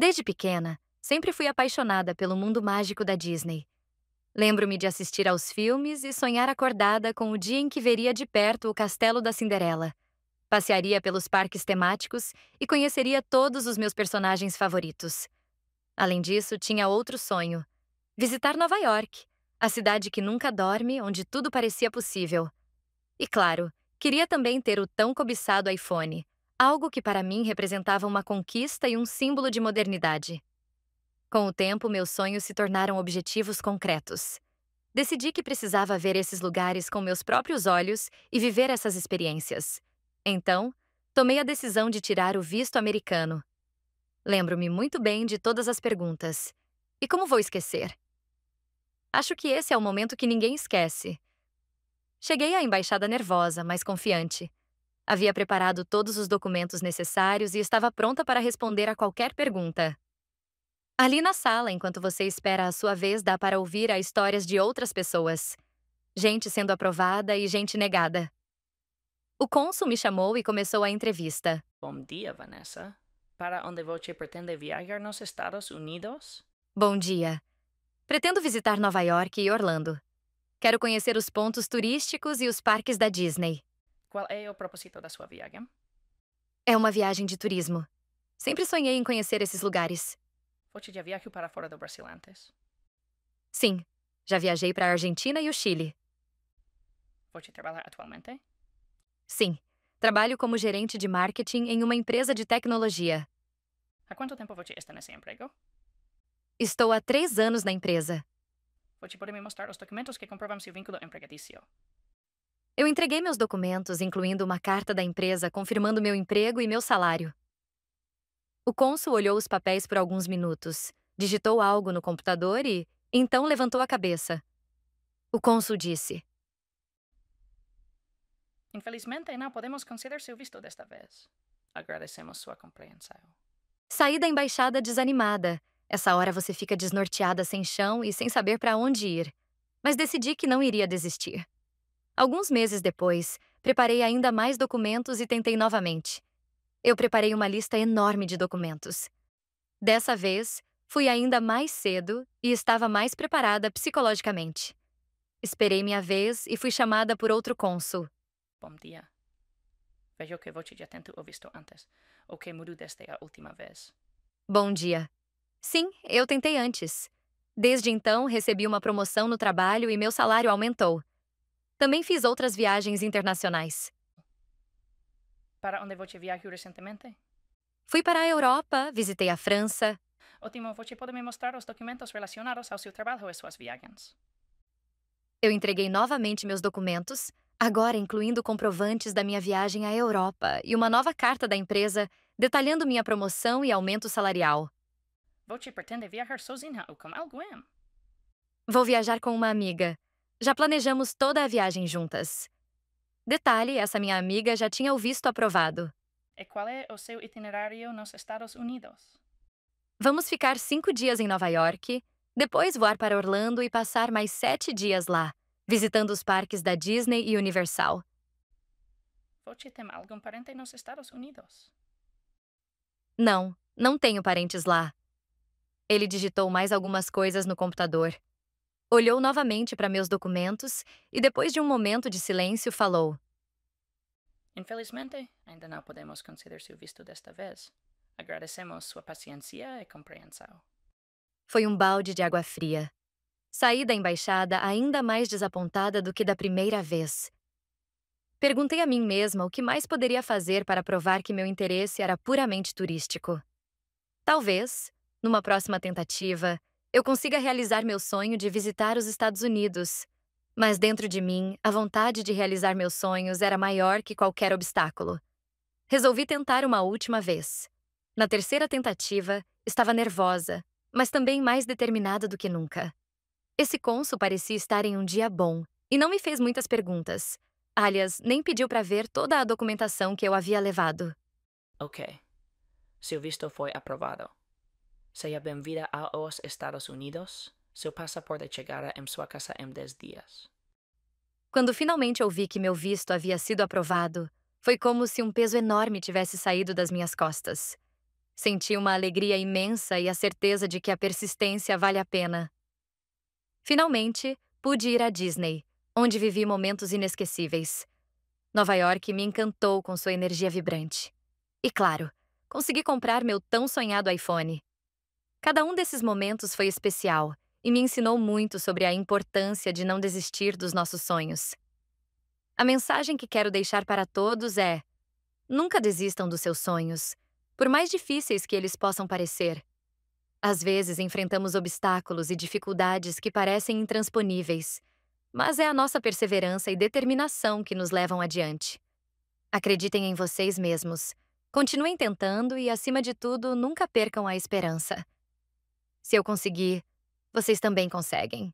Desde pequena, sempre fui apaixonada pelo mundo mágico da Disney. Lembro-me de assistir aos filmes e sonhar acordada com o dia em que veria de perto o Castelo da Cinderela. Passearia pelos parques temáticos e conheceria todos os meus personagens favoritos. Além disso, tinha outro sonho: visitar Nova York, a cidade que nunca dorme, onde tudo parecia possível. E claro, queria também ter o tão cobiçado iPhone, algo que para mim representava uma conquista e um símbolo de modernidade. Com o tempo, meus sonhos se tornaram objetivos concretos. Decidi que precisava ver esses lugares com meus próprios olhos e viver essas experiências. Então, tomei a decisão de tirar o visto americano. Lembro-me muito bem de todas as perguntas. E como vou esquecer? Acho que esse é o momento que ninguém esquece. Cheguei à embaixada nervosa, mas confiante. Havia preparado todos os documentos necessários e estava pronta para responder a qualquer pergunta. Ali na sala, enquanto você espera a sua vez, dá para ouvir as histórias de outras pessoas. Gente sendo aprovada e gente negada. O cônsul me chamou e começou a entrevista. Bom dia, Vanessa. Para onde você pretende viajar nos Estados Unidos? Bom dia. Pretendo visitar Nova York e Orlando. Quero conhecer os pontos turísticos e os parques da Disney. Qual é o propósito da sua viagem? É uma viagem de turismo. Sempre sonhei em conhecer esses lugares. Você já viajou para fora do Brasil antes? Sim, já viajei para a Argentina e o Chile. Você trabalha atualmente? Sim, trabalho como gerente de marketing em uma empresa de tecnologia. Há quanto tempo você está nesse emprego? Estou há três anos na empresa. Você pode me mostrar os documentos que comprovam seu vínculo empregatício. Eu entreguei meus documentos, incluindo uma carta da empresa confirmando meu emprego e meu salário. O cônsul olhou os papéis por alguns minutos, digitou algo no computador e, então, levantou a cabeça. O cônsul disse: Infelizmente, não podemos conceder seu visto desta vez. Agradecemos sua compreensão. Saí da embaixada desanimada. Essa hora você fica desnorteada sem chão e sem saber para onde ir. Mas decidi que não iria desistir. Alguns meses depois, preparei ainda mais documentos e tentei novamente. Eu preparei uma lista enorme de documentos. Dessa vez, fui ainda mais cedo e estava mais preparada psicologicamente. Esperei minha vez e fui chamada por outro cônsul, Bom dia. Vejo que você já tentou visto antes. O que mudou desde a última vez? Bom dia. Sim, eu tentei antes. Desde então, recebi uma promoção no trabalho e meu salário aumentou. Também fiz outras viagens internacionais. Para onde você viajou recentemente? Fui para a Europa, visitei a França. Ótimo, você pode me mostrar os documentos relacionados ao seu trabalho e suas viagens. Eu entreguei novamente meus documentos, agora incluindo comprovantes da minha viagem à Europa e uma nova carta da empresa detalhando minha promoção e aumento salarial. Você pretende viajar sozinha ou com alguém? Vou viajar com uma amiga. Já planejamos toda a viagem juntas. Detalhe: essa minha amiga já tinha o visto aprovado. E qual é o seu itinerário nos Estados Unidos? Vamos ficar cinco dias em Nova York, depois voar para Orlando e passar mais sete dias lá visitando os parques da Disney e Universal. Você tem algum parente nos Estados Unidos? Não, não tenho parentes lá. Ele digitou mais algumas coisas no computador. Olhou novamente para meus documentos e, depois de um momento de silêncio, falou: Infelizmente, ainda não podemos conceder seu visto desta vez. Agradecemos sua paciência e compreensão. Foi um balde de água fria. Saí da embaixada ainda mais desapontada do que da primeira vez. Perguntei a mim mesma o que mais poderia fazer para provar que meu interesse era puramente turístico. Talvez, numa próxima tentativa, eu consiga realizar meu sonho de visitar os Estados Unidos. Mas dentro de mim, a vontade de realizar meus sonhos era maior que qualquer obstáculo. Resolvi tentar uma última vez. Na terceira tentativa, estava nervosa, mas também mais determinada do que nunca. Esse cônsul parecia estar em um dia bom e não me fez muitas perguntas. Aliás, nem pediu para ver toda a documentação que eu havia levado. Ok. Seu visto foi aprovado. Seja bem-vinda aos Estados Unidos. Seu passaporte chegará em sua casa em 10 dias. Quando finalmente ouvi que meu visto havia sido aprovado, foi como se um peso enorme tivesse saído das minhas costas. Senti uma alegria imensa e a certeza de que a persistência vale a pena. Finalmente, pude ir à Disney, onde vivi momentos inesquecíveis. Nova York me encantou com sua energia vibrante. E claro, consegui comprar meu tão sonhado iPhone. Cada um desses momentos foi especial e me ensinou muito sobre a importância de não desistir dos nossos sonhos. A mensagem que quero deixar para todos é: nunca desistam dos seus sonhos, por mais difíceis que eles possam parecer. Às vezes enfrentamos obstáculos e dificuldades que parecem intransponíveis, mas é a nossa perseverança e determinação que nos levam adiante. Acreditem em vocês mesmos. Continuem tentando e, acima de tudo, nunca percam a esperança. Se eu conseguir, vocês também conseguem.